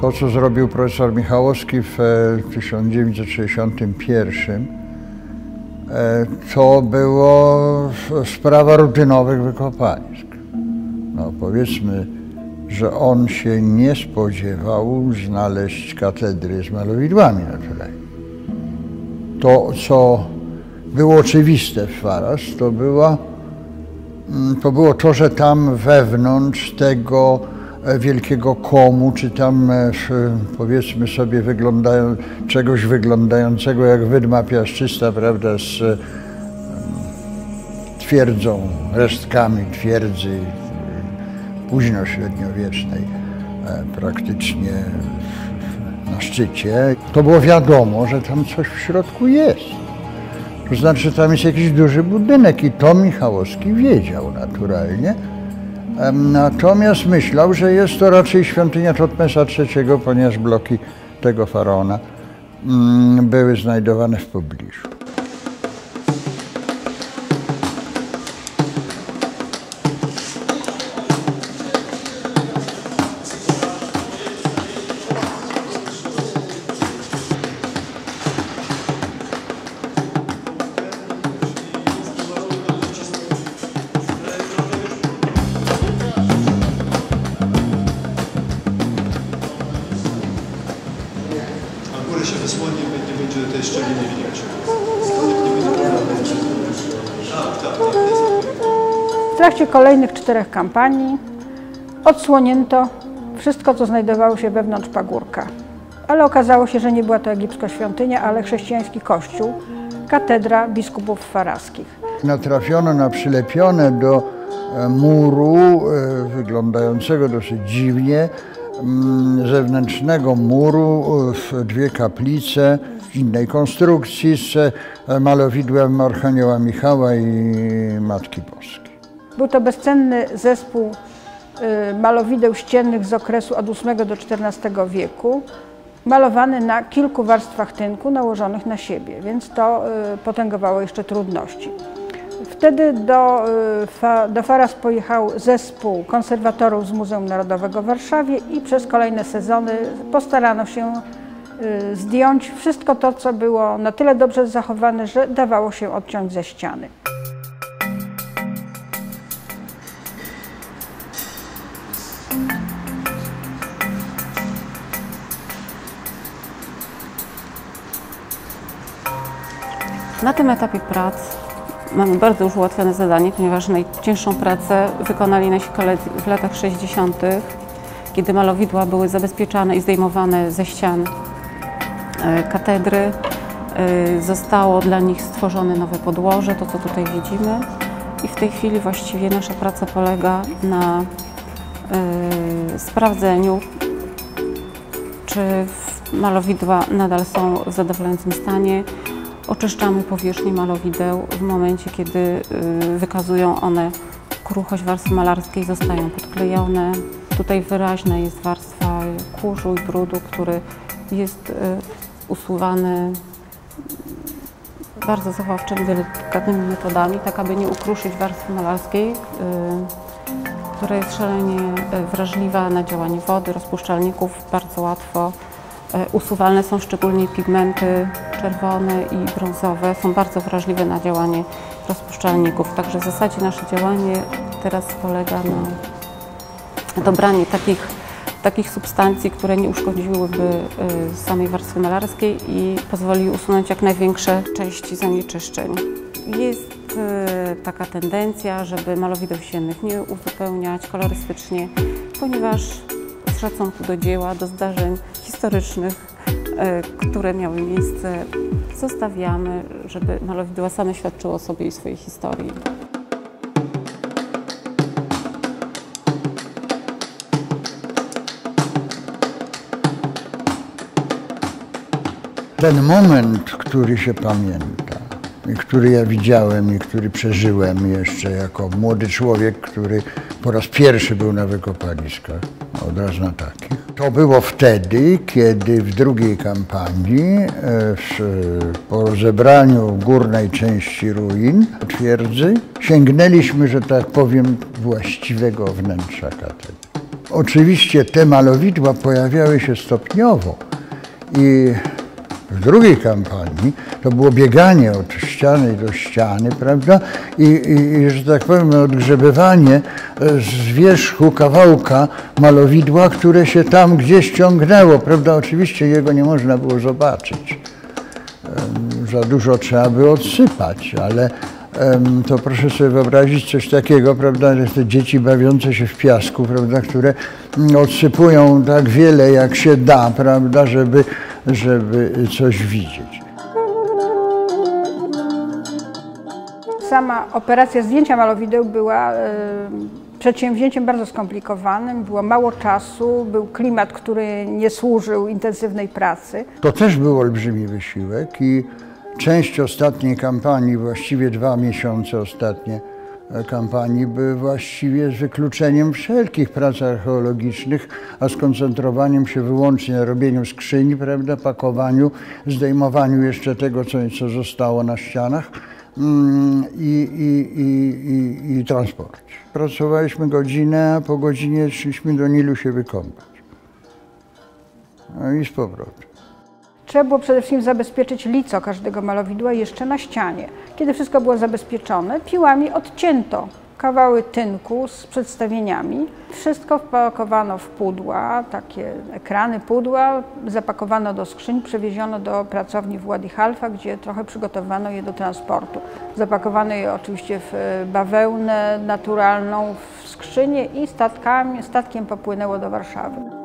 To, co zrobił profesor Michałowski w e, 1961, e, to było sprawa rutynowych wykopalisk. No, powiedzmy, że on się nie spodziewał znaleźć katedry z malowidłami naturalnymi. To, co było oczywiste w Faras, to, była, mm, to było to, że tam wewnątrz tego e, wielkiego komu, czy tam e, powiedzmy sobie wyglądają, czegoś wyglądającego jak wydma piaszczysta, prawda, z e, twierdzą, resztkami twierdzy późno średniowiecznej, praktycznie na szczycie, to było wiadomo, że tam coś w środku jest. To znaczy, tam jest jakiś duży budynek i to Michałowski wiedział naturalnie. Natomiast myślał, że jest to raczej świątynia Totmesa III, ponieważ bloki tego faraona mm, były znajdowane w pobliżu. Trakcie kolejnych czterech kampanii odsłonięto wszystko, co znajdowało się wewnątrz pagórka. Ale okazało się, że nie była to egipska świątynia, ale chrześcijański kościół, katedra biskupów faraskich. Natrafiono na przylepione do e, muru, e, wyglądającego dosyć dziwnie, mm, zewnętrznego muru, e, dwie kaplice innej konstrukcji z malowidłem Archanioła Michała i Matki Boskiej. Był to bezcenny zespół y, malowideł ściennych z okresu od VIII do XIV wieku, malowany na kilku warstwach tynku nałożonych na siebie, więc to y, potęgowało jeszcze trudności. Wtedy do, y, do Faras pojechał zespół konserwatorów z Muzeum Narodowego w Warszawie i przez kolejne sezony postarano się zdjąć wszystko to, co było na tyle dobrze zachowane, że dawało się odciąć ze ściany. Na tym etapie prac mamy bardzo już ułatwione zadanie, ponieważ najcięższą pracę wykonali nasi koledzy w latach 60., kiedy malowidła były zabezpieczane i zdejmowane ze ścian e, katedry. E, Zostało dla nich stworzone nowe podłoże, to co tutaj widzimy. I w tej chwili właściwie nasza praca polega na e, sprawdzeniu, czy malowidła nadal są w zadowalającym stanie. Oczyszczamy powierzchnię malowideł w momencie, kiedy y, wykazują one kruchość warstwy malarskiej, zostają podklejone. Tutaj wyraźna jest warstwa kurzu i brudu, który jest y, usuwany bardzo zachowawczymi, delikatnymi metodami, tak aby nie ukruszyć warstwy malarskiej, y, która jest szalenie wrażliwa na działanie wody, rozpuszczalników, bardzo łatwo usuwalne są szczególnie pigmenty czerwone i brązowe, są bardzo wrażliwe na działanie rozpuszczalników. Także w zasadzie nasze działanie teraz polega na dobraniu takich, takich substancji, które nie uszkodziłyby y, samej warstwy malarskiej i pozwoli usunąć jak największe części zanieczyszczeń. Jest y, taka tendencja, żeby malowideł siennych nie uzupełniać kolorystycznie, ponieważ z szacunku do dzieła, do zdarzeń historycznych, e, które miały miejsce, zostawiamy, żeby malowidła same świadczyły o sobie i swojej historii. Ten moment, który się pamięta, który ja widziałem i który przeżyłem jeszcze jako młody człowiek, który po raz pierwszy był na wykopaliskach, od razu na takich. To było wtedy, kiedy w drugiej kampanii, e, po rozebraniu górnej części ruin twierdzy, sięgnęliśmy, że tak powiem, właściwego wnętrza katedry. Oczywiście te malowidła pojawiały się stopniowo i w drugiej kampanii to było bieganie od ściany do ściany, prawda? I, i, i że tak powiem, odgrzebywanie e, z wierzchu kawałka malowidła, które się tam gdzieś ciągnęło, prawda? Oczywiście jego nie można było zobaczyć. Za dużo trzeba by odsypać, ale to proszę sobie wyobrazić coś takiego, prawda, że te dzieci bawiące się w piasku, prawda, które mm, odsypują tak wiele jak się da, prawda, żeby, żeby coś widzieć. Sama operacja zdjęcia malowideł była e, przedsięwzięciem bardzo skomplikowanym, było mało czasu, był klimat, który nie służył intensywnej pracy. To też był olbrzymi wysiłek i część ostatniej kampanii, właściwie dwa miesiące ostatnie e, kampanii były właściwie z wykluczeniem wszelkich prac archeologicznych, a skoncentrowaniem się wyłącznie na robieniu skrzyni, prawda, pakowaniu, zdejmowaniu jeszcze tego, co, co zostało na ścianach mm, i, i, i, i, transporcie. Pracowaliśmy godzinę, a po godzinie szliśmy do Nilu się wykąpać. No i z powrotem. Trzeba było przede wszystkim zabezpieczyć lico każdego malowidła jeszcze na ścianie. Kiedy wszystko było zabezpieczone, piłami odcięto kawały tynku z przedstawieniami. Wszystko wpakowano w pudła, takie ekrany pudła, zapakowano do skrzyń, przewieziono do pracowni w Wadi Halfa, gdzie trochę przygotowano je do transportu. Zapakowano je oczywiście w e, bawełnę naturalną, w skrzynię i statkami, statkiem popłynęło do Warszawy.